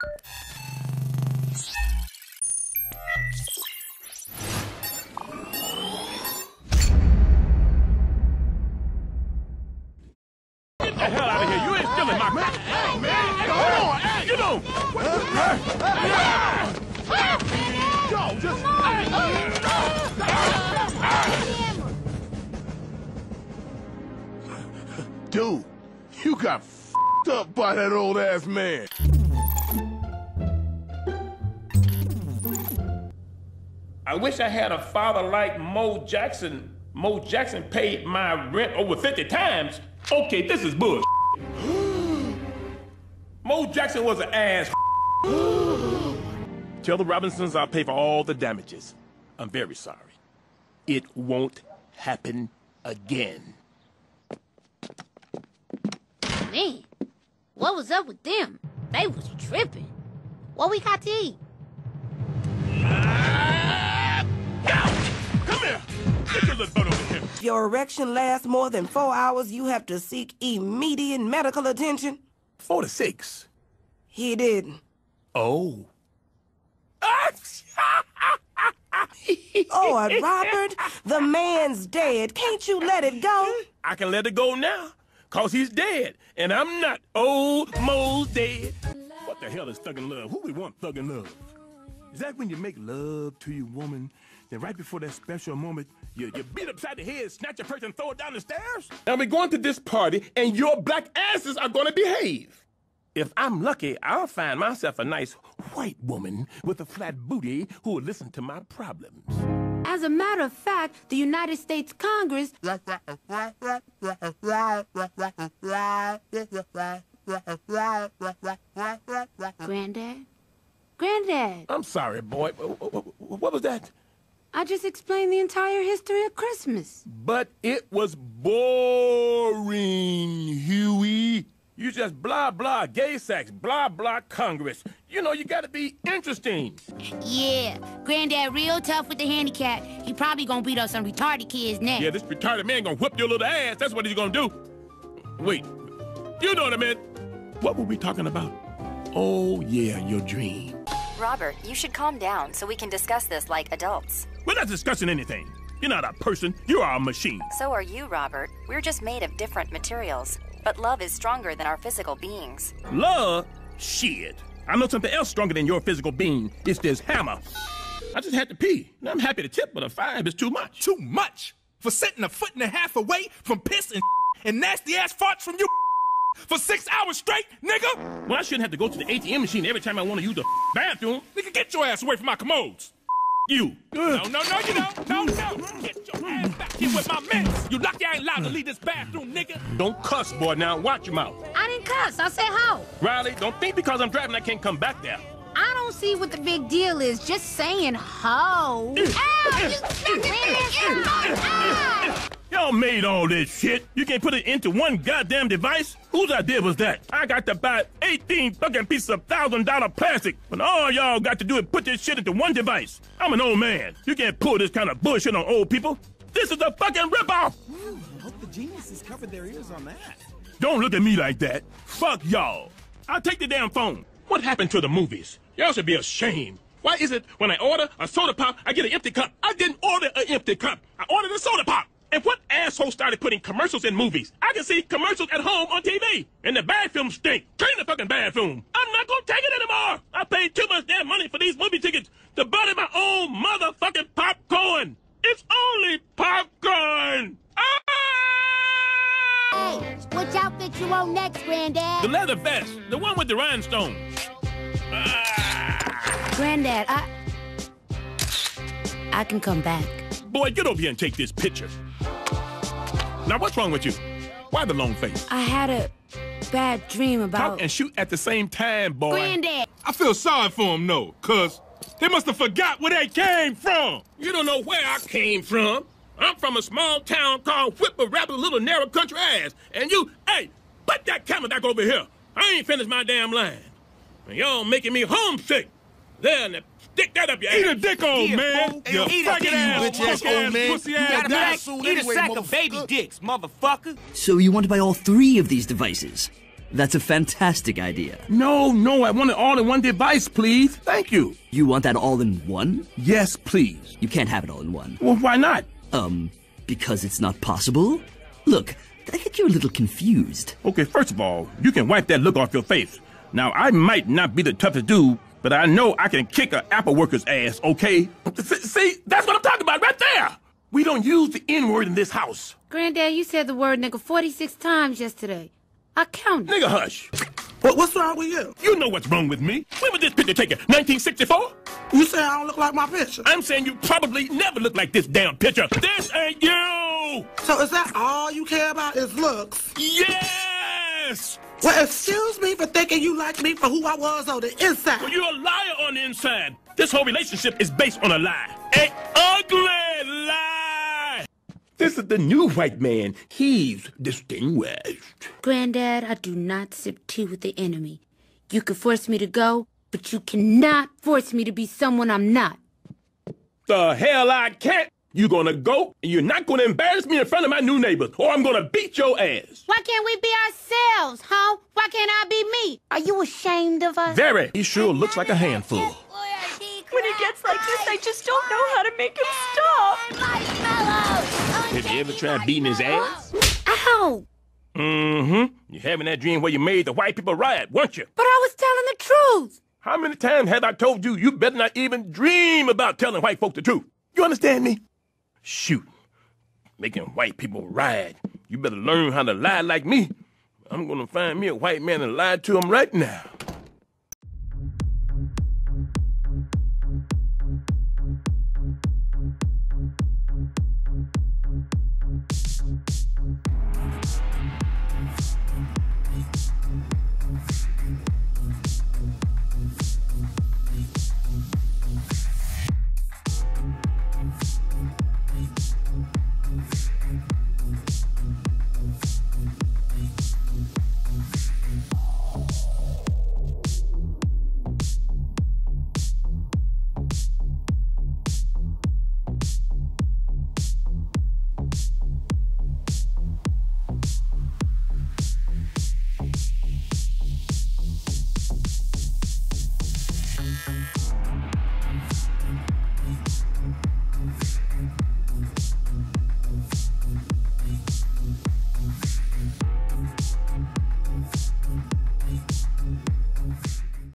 The hell out of here. You ain't stealing my man. Hey, man. On. You know. Yo, just. Dude, you got f***ed up by that old ass man. I wish I had a father like Mo Jackson. Mo Jackson paid my rent over 50 times. Okay, this is bull. Mo Jackson was an ass. Tell the Robinsons I'll pay for all the damages. I'm very sorry. It won't happen again. Man, what was up with them? They was tripping. What we got to eat? Get your little butt over here. If your erection lasts more than four hours, you have to seek immediate medical attention. Four to six. He didn't. Oh. Oh, Robert, the man's dead. Can't you let it go? I can let it go now, cause he's dead, and I'm not. Old Mo's dead. What the hell is thuggin' love? Who we want thuggin' love? Is that when you make love to your woman, then right before that special moment, you, you beat upside the head, snatch a purse, and throw it down the stairs? Now we're going to this party, and your black asses are gonna behave. If I'm lucky, I'll find myself a nice white woman with a flat booty who will listen to my problems. As a matter of fact, the United States Congress. Granddad? Granddad, I'm sorry, boy. Wh- wh- wh- What was that? I just explained the entire history of Christmas. But it was boring, Huey. You just blah blah gay sex, blah blah Congress. You know you gotta be interesting. Yeah, Granddad real tough with the handicap. He probably gonna beat up some retarded kids next. Yeah, this retarded man gonna whip your little ass. That's what he's gonna do. Wait, you know what I meant? What were we talking about? Oh yeah, your dream. Robert, you should calm down so we can discuss this like adults. We're not discussing anything. You're not a person. You are a machine. So are you, Robert. We're just made of different materials. But love is stronger than our physical beings. Love? Shit. I know something else stronger than your physical being. It's this hammer. I just had to pee. Now, I'm happy to tip, but a five is too much. Too much for sitting a foot and a half away from piss and, and nasty ass farts from you for six hours straight, nigga. Well, I shouldn't have to go to the ATM machine every time I want to use the bathroom. Nigga, get your ass away from my commodes. You. No, no, no, you don't. No, no. Get your ass back here with my mints. You lucky I ain't allowed to leave this bathroom, nigga. Don't cuss, boy. Now watch your mouth. I didn't cuss. I said how. Riley, don't think because I'm driving I can't come back there. I don't see what the big deal is. Just saying ho. Eh. Ow! You stuck it in my eye! Eh. Y'all made all this shit. You can't put it into one goddamn device? Whose idea was that? I got to buy 18 fucking pieces of thousand dollar plastic, but all y'all got to do is put this shit into one device. I'm an old man. You can't pull this kind of bullshit on old people. This is a fucking ripoff. I hope the geniuses covered their ears on that. Don't look at me like that. Fuck y'all. I'll take the damn phone. What happened to the movies? Y'all should be ashamed. Why is it when I order a soda pop, I get an empty cup? I didn't order an empty cup. I ordered a soda pop. Asshole started putting commercials in movies? I can see commercials at home on TV. And the bathroom stink. Clean the fucking bathroom. I'm not gonna take it anymore. I paid too much damn money for these movie tickets to buy my own motherfucking popcorn. It's only popcorn. Ah! Hey, which outfit you on next, Granddad? The leather vest, the one with the rhinestone. Granddad, I. I can come back. Boy, get over here and take this picture. Now, what's wrong with you? Why the long face? I had a bad dream about. Talk and shoot at the same time, boy. Granddad! I feel sorry for him, though, cuz they must have forgot where they came from. You don't know where I came from. I'm from a small town called Whipper Rabbit, little narrow country ass. And you, hey, put that camera back over here. I ain't finished my damn line. And y'all making me homesick. There, now, stick that up your Eat ass. a dick, old man. Hey, yo, you eat a faggot dick, ass, bitch-ass punk-ass, old man. pussy You gotta bastard. die soon Eat a sack of baby dicks, motherfucker. So you want to buy all three of these devices? That's a fantastic idea. No, no, I want it all in one device, please. Thank you. You want that all in one? Yes, please. You can't have it all in one. Well, why not? Um, because it's not possible? Look, I think you're a little confused. Okay, first of all, you can wipe that look off your face. Now, I might not be the toughest dude, but I know I can kick an Apple worker's ass, okay? See, that's what I'm talking about right there! We don't use the N word in this house. Granddad, you said the word nigga 46 times yesterday. I counted. Nigga, hush. What, what's wrong with you? You know what's wrong with me. When was this picture taken? 1964? You say I don't look like my picture. I'm saying you probably never look like this damn picture. This ain't you! So is that all you care about is looks? Yes! Well, excuse me for thinking you like me for who I was on the inside. Well, you're a liar on the inside. This whole relationship is based on a lie. An ugly lie! This is the new white man. He's distinguished. Granddad, I do not sip tea with the enemy. You can force me to go, but you cannot force me to be someone I'm not. The hell I can't! You're gonna go, and you're not gonna embarrass me in front of my new neighbors, or I'm gonna beat your ass. Why can't we be ourselves, huh? Why can't I be me? Are you ashamed of us? Very. He sure looks like a handful. When he gets like this, I just don't know how to make him stop. Have you ever tried beating his ass? Ow! Mm-hmm. You're having that dream where you made the white people riot, weren't you? But I was telling the truth. How many times have I told you you better not even dream about telling white folk the truth? You understand me? Shoot. Making white people ride. You better learn how to lie like me. I'm gonna find me a white man and lie to him right now. Thank you.